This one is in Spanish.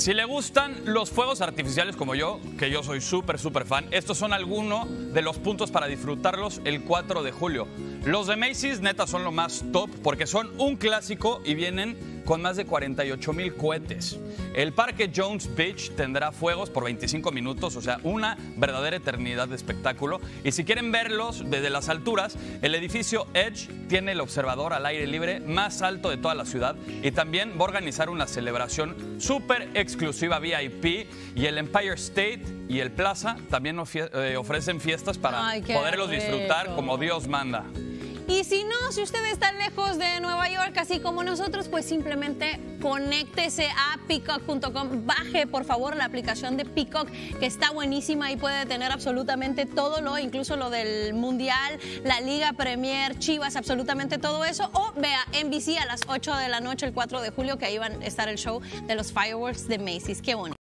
Si le gustan los fuegos artificiales como yo, que yo soy súper, súper fan, estos son algunos de los puntos para disfrutarlos el 4 de julio. Los de Macy's, neta, son lo más top porque son un clásico y vienen con más de 48 mil cohetes. El Parque Jones Beach tendrá fuegos por 25 minutos, o sea, una verdadera eternidad de espectáculo. Y si quieren verlos desde las alturas, el edificio Edge tiene el observador al aire libre más alto de toda la ciudad y también va a organizar una celebración súper exclusiva VIP y el Empire State y el Plaza también eh, ofrecen fiestas para Ay, poderlos disfrutar como Dios manda. Y si no, si usted está lejos de Nueva York, así como nosotros, pues simplemente conéctese a peacock.com. Baje, por favor, la aplicación de Peacock, que está buenísima y puede tener absolutamente todo lo, incluso lo del Mundial, la Liga Premier, Chivas, absolutamente todo eso. O vea NBC a las 8 de la noche, el 4 de julio, que ahí van a estar el show de los fireworks de Macy's. Qué bonito.